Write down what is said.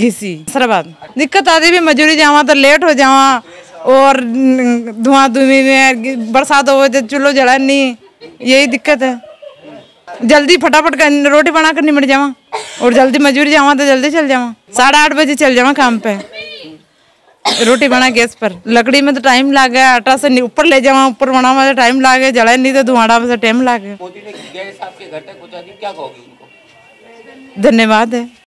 घिसी सराबाद दिक्कत आती भी मजूरी जावा तो लेट हो जावा और धुआँ धुआँ में बरसात हो तो चूल्हो जला नहीं यही दिक्कत है। जल्दी फटाफट कर, रोटी बना कर निमट जावा और जल्दी मजूरी जावा तो जल्दी चल जावा। साढ़े आठ बजे चल जावा काम पे। रोटी बना गैस पर। लकड़ी में तो टाइम लाग गया आटा से ऊपर ले जावा ऊपर बनावा तो टाइम लागे जला नहीं तो धुआड़ा में टाइम लागे। धन्यवाद है।